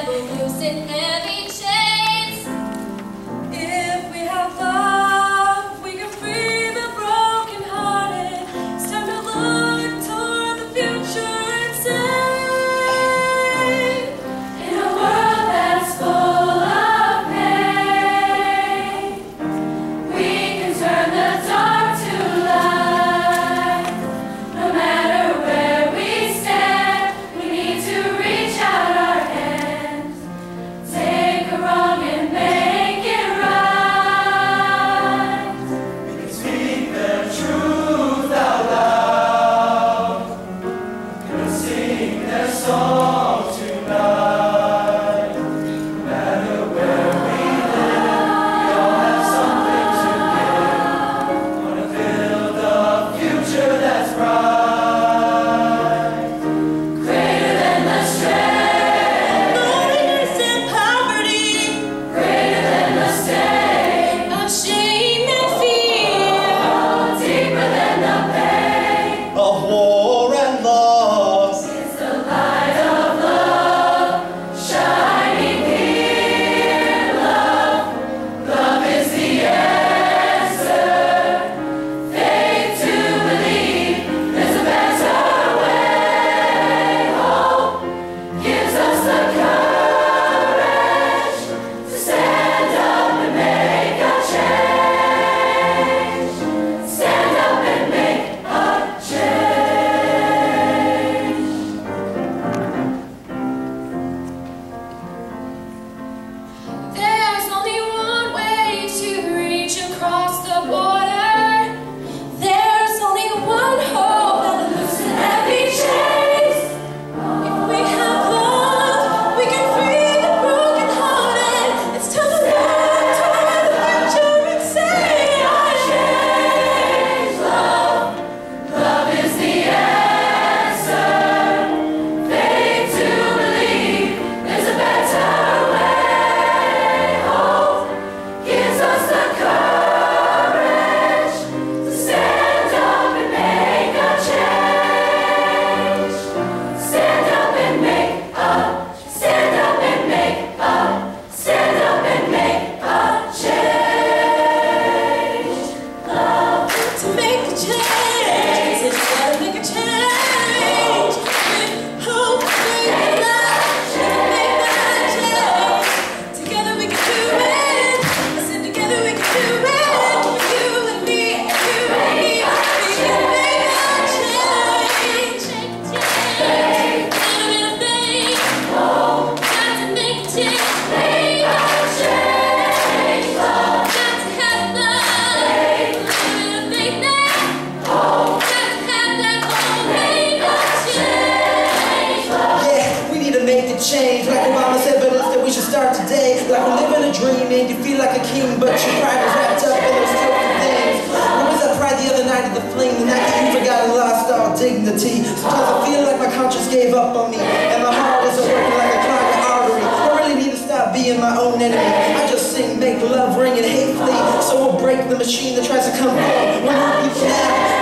ever loose and heavy. change. Like your but it's that we should start today. Like we're living a dream and you feel like a king, but your pride is wrapped up in those filthy things. When was I pride the other night of the fling? The night that you forgot and lost all dignity. Sometimes I feel like my conscience gave up on me, and my heart isn't working like a clogged artery. I really need to stop being my own enemy. I just sing, make love ring, and hate flee. So we'll break the machine that tries to come home. We'll be back.